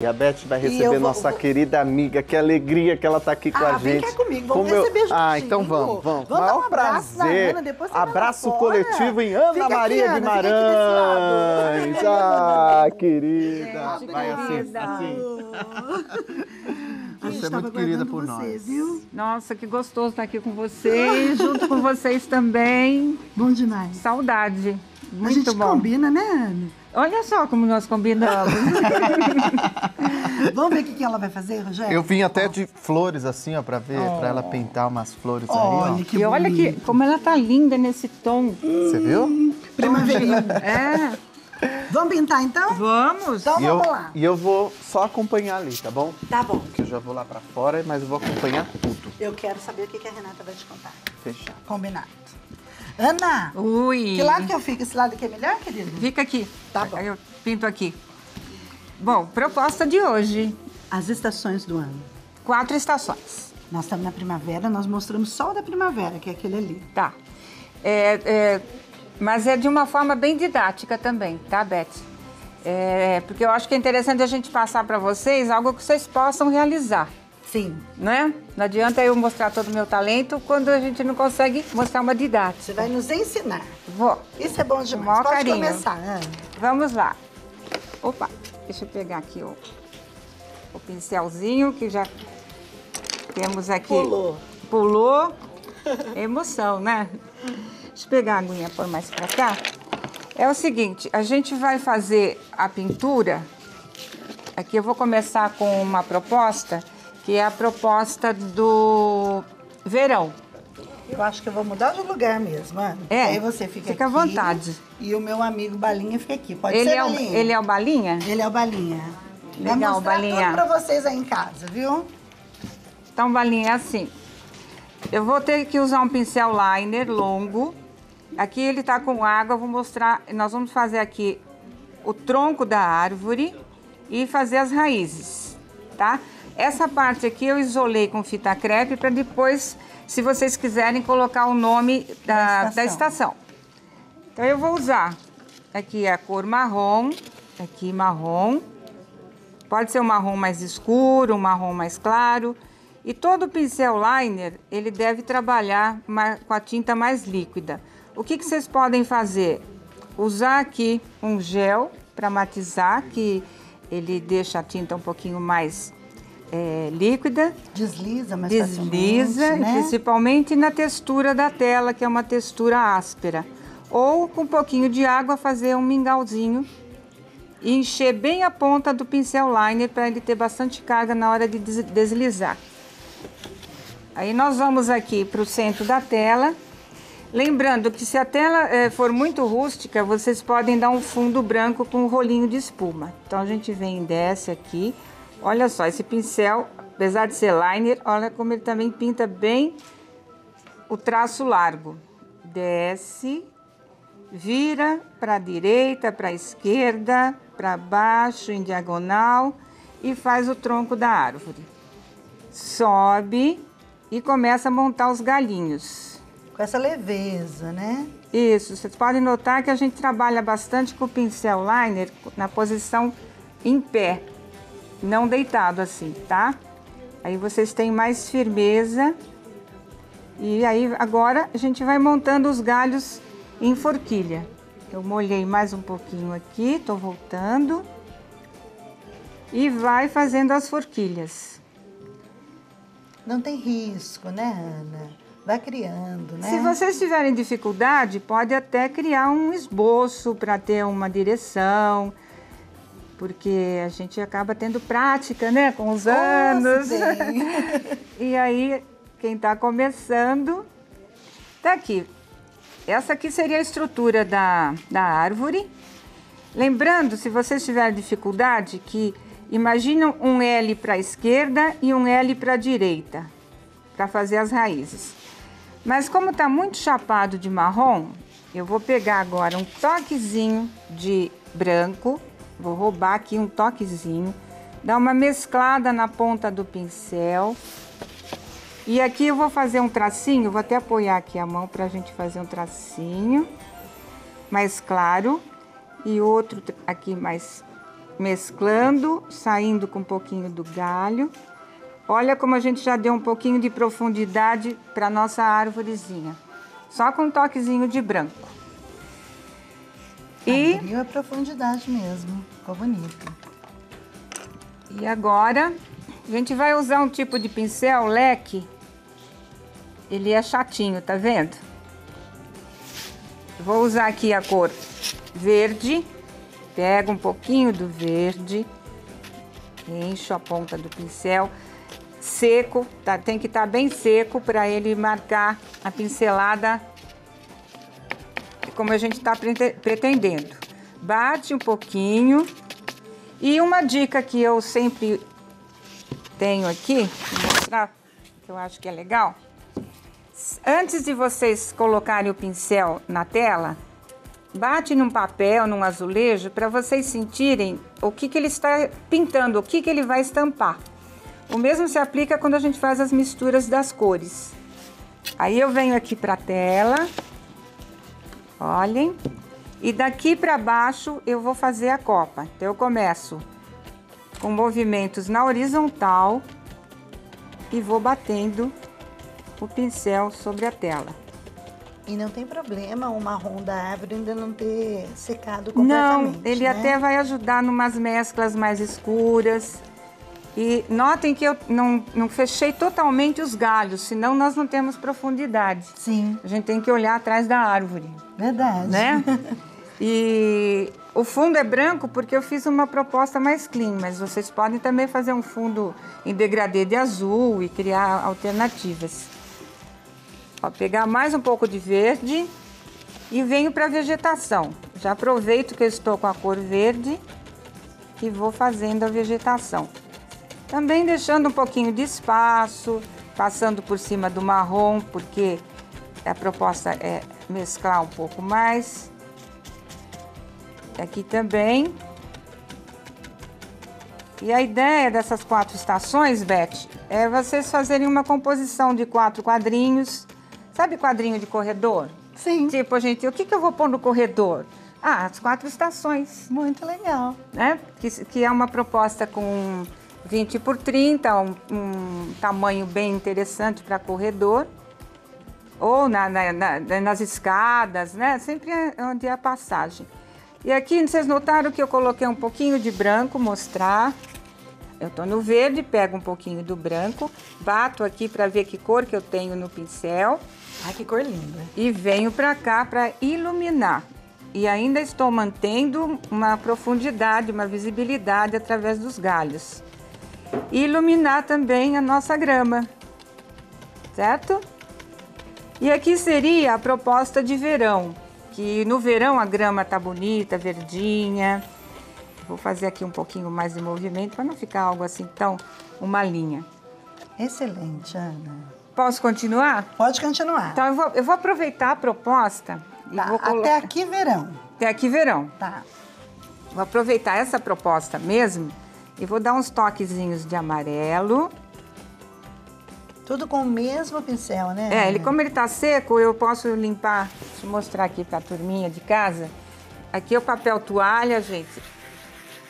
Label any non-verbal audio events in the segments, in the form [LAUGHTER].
E a Beth vai E receber eu vou- nossa vou- querida amiga, que alegria que ela tá aqui com Ah, a vem gente. cá comigo, vamos Como eu- receber Ah, juntinho. então vamos, vamos. Vamos dar um Maior abraço na prazer. Ana, depois você vai lá Abraço coletivo em Ana Fica aqui, Maria Ana, fica aqui desse Guimarães. Ah, [LAUGHS] querida. Gente, Vai assim, querida. assim. A [LAUGHS] Você é muito querida por você, nós. viu? Nossa, que gostoso estar aqui com vocês, junto com vocês também. Bom demais. Saudade. a Muito gente bom. combina, né, Ana? Olha só como nós combinamos. [LAUGHS] Vamos ver o que que ela vai fazer, Rogério? Eu vim até de flores assim, ó, pra ver, pra ela pintar umas flores Olha aí, que e olha que, bonito. como ela tá linda nesse tom. ó. Você viu? Primaverinha. É, Vamos pintar, então? vamos. Então E eu, vamos lá. e eu vou só acompanhar ali, tá bom? Tá bom. Que eu já vou lá pra fora, mas eu vou acompanhar tudo. Eu quero saber o que que a Renata vai te contar. Fechado. Combinado. Ana, Ui. que lado que eu fico? Esse lado aqui é melhor, querido? Fica aqui. Tá bom. Eu pinto aqui. Bom, proposta de hoje. As estações do ano. Quatro estações. Nós estamos na primavera, nós mostramos só o da primavera, que é aquele ali. Tá. É, é, mas é de uma forma bem didática também, tá, Beth? É, porque eu acho que é interessante a gente passar para vocês algo que vocês possam realizar, Sim. né? Não adianta eu mostrar todo o meu talento quando a gente não consegue mostrar uma didática. Você vai nos ensinar. Vou. Isso é bom demais. Pode carinho. começar, Ana. Vamos lá. Opa, deixa eu pegar aqui o, o pincelzinho que já temos aqui. Pulou. Pulou. Emoção, né? Deixa eu pegar a aguinha pôr mais pra cá. É o seguinte, a gente vai fazer a pintura. Aqui eu vou começar com uma proposta, que é a proposta do verão. Eu acho que eu vou mudar de lugar mesmo, Ana. É, Aí você fica, fica à aqui. vontade. E o meu amigo Balinha fica aqui. Pode Ele ser, é, o, Balinha? ele é o balinha? Ele é o Balinha. Vai Legal, mostrar Balinha. tudo pra vocês aí em casa, viu? Então, balinha, é assim. Eu vou ter que usar um pincel liner longo. Aqui ele tá com água, eu vou mostrar. Nós vamos fazer aqui o tronco da árvore e fazer as raízes, tá? Essa parte aqui eu isolei com fita crepe para depois, se vocês quiserem, colocar o nome da, Da da estação. Então eu vou usar aqui a cor marrom, aqui marrom. Pode ser um marrom mais escuro, um marrom mais claro. E todo pincel liner, ele deve trabalhar com a tinta mais líquida. O que, que vocês podem fazer? Usar aqui um gel para matizar, que ele deixa a tinta um pouquinho mais eh, líquida. Desliza mais Desliza, né? principalmente na textura da tela, que é uma textura áspera. Ou com um pouquinho de água fazer um mingauzinho e encher bem a ponta do pincel liner para ele ter bastante carga na hora de des- deslizar. Aí nós vamos aqui para o centro da tela. Lembrando que se a tela eh, for muito rústica, vocês podem dar um fundo branco com um rolinho de espuma. Então a gente vem e desce aqui. Olha só, esse pincel, apesar de ser liner, olha como ele também pinta bem o traço largo. Desce, vira para a direita, para a esquerda, para baixo, em diagonal e faz o tronco da árvore. Sobe e começa a montar os galinhos. Com essa leveza, né? Isso, vocês podem notar que a gente trabalha bastante com o pincel liner na posição em pé, não deitado assim, tá? Aí vocês têm mais firmeza. E aí agora a gente vai montando os galhos em forquilha. Eu molhei mais um pouquinho aqui, tô voltando. E vai fazendo as forquilhas. Não tem risco, né, Ana? Vai criando, né? Se vocês tiverem dificuldade, pode até criar um esboço para ter uma direção, porque a gente acaba tendo prática, né, com os anos. sim. [LAUGHS] e aí, quem está começando, tá aqui. Essa aqui seria a estrutura da, da árvore. Lembrando, se vocês tiverem dificuldade, que imaginam um L para a esquerda e um L para a direita, para fazer as raízes. Mas como está muito chapado de marrom, eu vou pegar agora um toquezinho de branco, vou roubar aqui um toquezinho, dar uma mesclada na ponta do pincel. E aqui eu vou fazer um tracinho, vou até apoiar aqui a mão para a gente fazer um tracinho mais claro e outro aqui mais mesclando, saindo com um pouquinho do galho. Olha como a gente já deu um pouquinho de profundidade para nossa árvorezinha. Só com um toquezinho de branco. E Abriu a profundidade mesmo. Ficou bonito. E agora a gente vai usar um tipo de pincel leque. Ele é chatinho, tá vendo? Vou usar aqui a cor verde. Pego um pouquinho do verde. Encho a ponta do pincel. Seco, tá? tem que estar tá bem seco para ele marcar a pincelada como a gente está pretendendo. Bate um pouquinho. E uma dica que eu sempre tenho aqui, mostrar, que eu acho que é legal. Antes de vocês colocarem o pincel na tela, bate num papel, num azulejo, para vocês sentirem o que, que ele está pintando, o que, que ele vai estampar. O mesmo se aplica quando a gente faz as misturas das cores. Aí eu venho aqui para a tela, olhem, e daqui para baixo eu vou fazer a copa. Então eu começo com movimentos na horizontal e vou batendo o pincel sobre a tela. E não tem problema o marrom da árvore ainda não ter secado completamente, Não, ele né? até vai ajudar numas mesclas mais escuras. E notem que eu não, não fechei totalmente os galhos, senão nós não temos profundidade. Sim. A gente tem que olhar atrás da árvore. Verdade. Né? [LAUGHS] E o fundo é branco porque eu fiz uma proposta mais clean, mas vocês podem também fazer um fundo em degradê de azul e criar alternativas. Ó, pegar mais um pouco de verde e venho para a vegetação. Já aproveito que eu estou com a cor verde e vou fazendo a vegetação. Também deixando um pouquinho de espaço, passando por cima do marrom, porque a proposta é mesclar um pouco mais. Aqui também. E a ideia dessas quatro estações, Beth, é vocês fazerem uma composição de quatro quadrinhos. Sabe quadrinho de corredor? Sim. Tipo, gente, o que, que eu vou pôr no corredor? Ah, as quatro estações. Muito legal. Né? Que, que é uma proposta com 20 por 30, um, um tamanho bem interessante para corredor. Ou na, na, na, nas escadas, né? Sempre é onde é a passagem. E aqui vocês notaram que eu coloquei um pouquinho de branco, mostrar. Eu tô no verde, pego um pouquinho do branco, bato aqui para ver que cor que eu tenho no pincel. Ai, que cor linda. E venho para cá para iluminar. E ainda estou mantendo uma profundidade, uma visibilidade através dos galhos. E iluminar também a nossa grama, certo? E aqui seria a proposta de verão que no verão a grama tá bonita, verdinha. Vou fazer aqui um pouquinho mais de movimento para não ficar algo assim tão uma linha. Excelente, Ana. Posso continuar? Pode continuar. Então eu vou, eu vou aproveitar a proposta tá, e vou colocar... Até aqui verão. Até aqui verão. Tá. Vou aproveitar essa proposta mesmo e vou dar uns toquezinhos de amarelo. Tudo com o mesmo pincel, né? É, ele como ele tá seco, eu posso limpar. Deixa eu mostrar aqui pra turminha de casa. Aqui é o papel toalha, gente.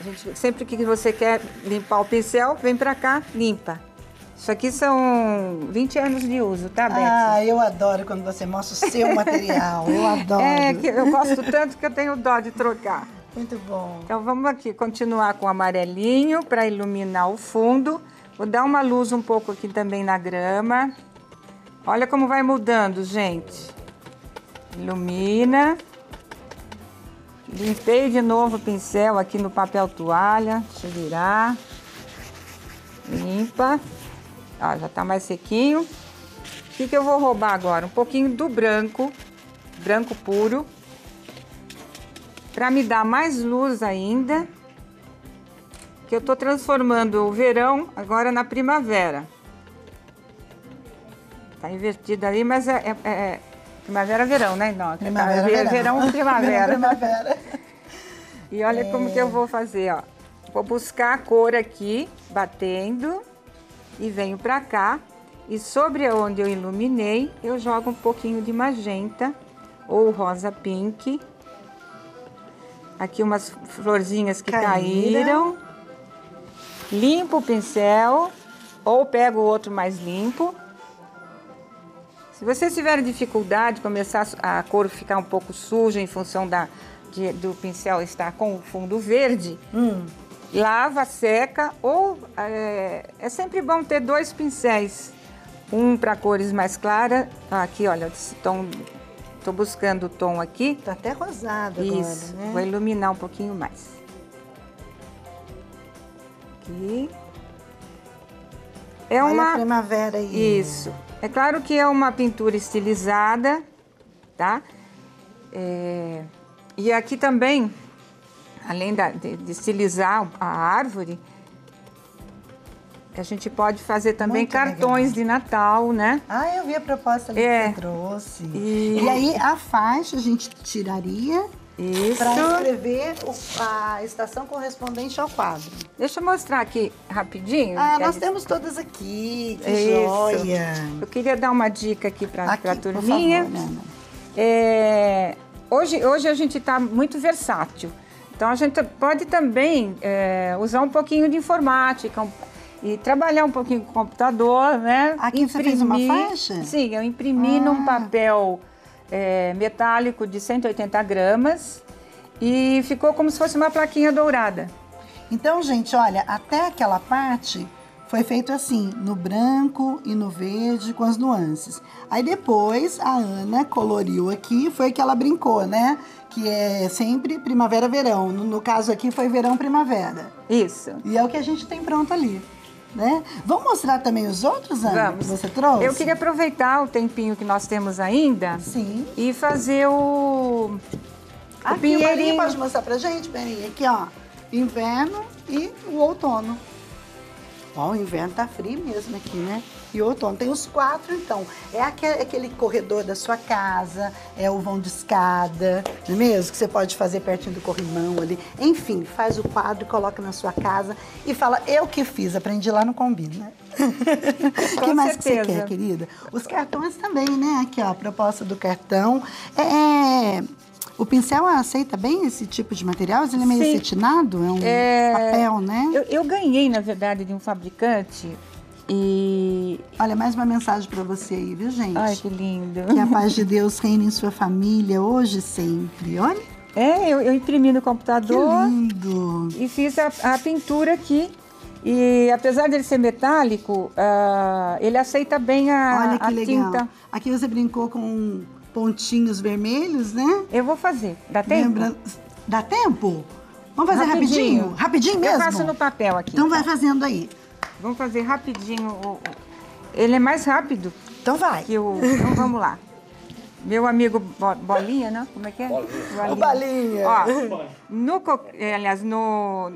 gente sempre que você quer limpar o pincel, vem pra cá, limpa. Isso aqui são 20 anos de uso, tá, Beth? Ah, eu adoro quando você mostra o seu [LAUGHS] material. Eu adoro. É, que eu gosto tanto que eu tenho dó de trocar. Muito bom. Então vamos aqui continuar com o amarelinho para iluminar o fundo. Vou dar uma luz um pouco aqui também na grama. Olha como vai mudando, gente. Ilumina. Limpei de novo o pincel aqui no papel toalha. Deixa eu virar. Limpa. Ó, já tá mais sequinho. O que, que eu vou roubar agora? Um pouquinho do branco, branco puro, para me dar mais luz ainda que eu estou transformando o verão agora na primavera. Tá invertido ali, mas é, é, é primavera, verão, né? Não, primavera, tá, verão. verão, [LAUGHS] primavera. primavera. [LAUGHS] E olha é... como que eu vou fazer, ó. Vou buscar a cor aqui, batendo, e venho pra cá. E sobre onde eu iluminei, eu jogo um pouquinho de magenta ou rosa pink. Aqui umas florzinhas que Caíram. caíram. Limpo o pincel ou pego o outro mais limpo. Se vocês tiverem dificuldade, começar a cor ficar um pouco suja em função da, de- do pincel estar com o fundo verde, Hum. lava, seca ou é, é sempre bom ter dois pincéis. Um para cores mais claras. Aqui, olha, esse tom. Estou buscando o tom aqui. Tá até rosado Isso, agora, né? vou iluminar um pouquinho mais. Aqui. É Olha uma. primavera aí. Isso. É claro que é uma pintura estilizada, tá? É, E aqui também, além da- de, de estilizar a árvore, a gente pode fazer também Muito cartões legal. de Natal, né? Ah, eu vi a proposta ali É. que você trouxe. E- E... aí a faixa a gente tiraria para escrever a estação correspondente ao quadro. Deixa eu mostrar aqui rapidinho. Ah, nós Eles- temos todas aqui. Que Isso. joia. Eu queria dar uma dica aqui para a por turminha. favor, Nana. É, hoje, hoje a gente está muito versátil. Então a gente pode também é, usar um pouquinho de informática um- e trabalhar um pouquinho com o computador, né? Aqui você fez uma faixa? Sim, eu imprimi num papel é, metálico de 180 gramas e ficou como se fosse uma plaquinha dourada. Então, gente, olha, até aquela parte foi feito assim, no branco e no verde, com as nuances. Aí depois a Ana coloriu aqui, foi que ela brincou, né? Que é sempre primavera-verão. No, no caso aqui foi verão-primavera. Isso. E é o que a gente tem pronto ali, né? Vamos mostrar também os outros, Ana, Vamos. que você trouxe? Eu queria aproveitar o tempinho que nós temos ainda Sim. e fazer o, o Aqui, o pinheirinho. Marinha pode mostrar pra gente, Marinha? Aqui, ó. Inverno e o outono. Ó, o inverno tá frio mesmo aqui, né? E o outono. Tem os quatro, então. É aquele, corredor da sua casa, é o vão de escada, não é mesmo? Que você pode fazer pertinho do corrimão ali. Enfim, faz o quadro, coloca na sua casa e fala, eu que fiz, aprendi lá no Combina. O [LAUGHS] que Com mais que você certeza. quer, querida? Os cartões também, né? Aqui, ó, a proposta do cartão. É, o pincel aceita bem esse tipo de material? Ele é meio Sim. cetinado? É um É, papel, né? Eu, eu ganhei, na verdade, de um fabricante e. Olha, mais uma mensagem pra você aí, viu, gente? Ai, que lindo. Que a paz de Deus reine em sua família hoje e sempre. Olha, É, eu, eu imprimi no que computador lindo. e fiz a, a pintura aqui. E apesar dele ser metálico, ah, ele aceita bem a, Olha que a legal. tinta. Aqui você brincou com pontinhos vermelhos, né? Eu vou fazer. Dá tempo? Lembrando... Dá tempo? Vamos fazer rapidinho? Rapidinho, mesmo? Eu faço no papel aqui. Então vai fazendo aí. Vamos fazer rapidinho. Ele é mais rápido Então vai. que o. Então vamos lá. Meu amigo Bo- Bolinha, né? Como é que é? Bolinha. O Bolinha. Ó, no, co- eh, aliás, no,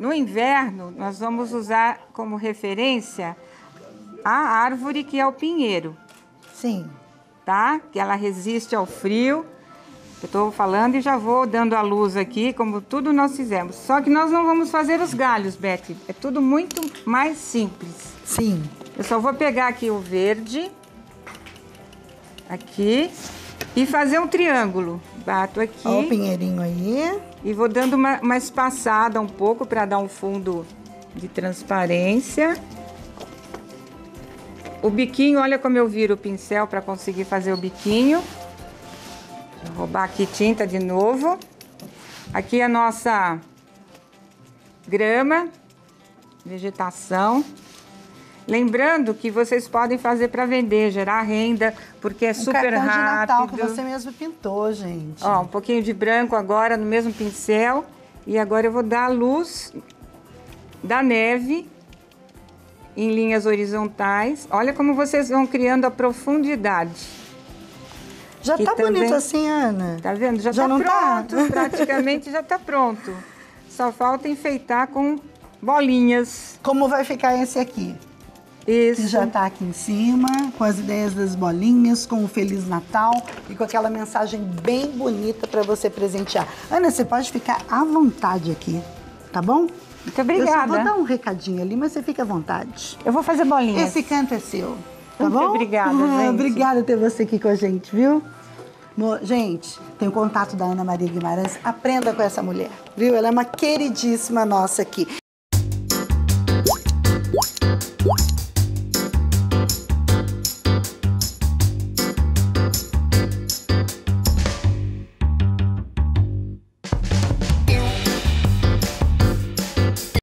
no inverno, nós vamos usar como referência a árvore que é o pinheiro, Sim. tá? Que ela resiste ao frio. Eu estou falando e já vou dando a luz aqui, como tudo nós fizemos. Só que nós não vamos fazer os galhos, Beth. É tudo muito mais simples. Sim. Eu só vou pegar aqui o verde, aqui, e fazer um triângulo. Bato aqui Ó o pinheirinho aí. e vou dando uma, uma espaçada um pouco para dar um fundo de transparência. O biquinho, olha como eu viro o pincel para conseguir fazer o biquinho. Vou roubar aqui tinta de novo. Aqui a nossa grama, vegetação. Lembrando que vocês podem fazer para vender, gerar renda, porque é Um super cartão de Natal que você mesmo pintou, gente. Ó, um pouquinho de branco agora no mesmo pincel. E agora eu vou dar a luz da neve em linhas horizontais. Olha como vocês vão criando a profundidade. Já que tá também- bonito assim, Ana? Tá vendo? Já, Já tá tá? pronto, [LAUGHS] praticamente já tá pronto. Só falta enfeitar com bolinhas. Como vai ficar esse aqui? Isso. Que já tá aqui em cima, com as ideias das bolinhas, com o Feliz Natal e com aquela mensagem bem bonita para você presentear. Ana, você pode ficar à vontade aqui, tá bom? Muito Eu obrigada. vou dar um recadinho ali, mas você fica à vontade. Eu vou fazer bolinhas. Esse canto é seu, tá Muito bom? obrigada, Ah, gente. Obrigada ter você aqui com a gente, viu? Gente, tem o contato da Ana Maria Guimarães. Aprenda com essa mulher, viu? Ela é uma queridíssima nossa aqui.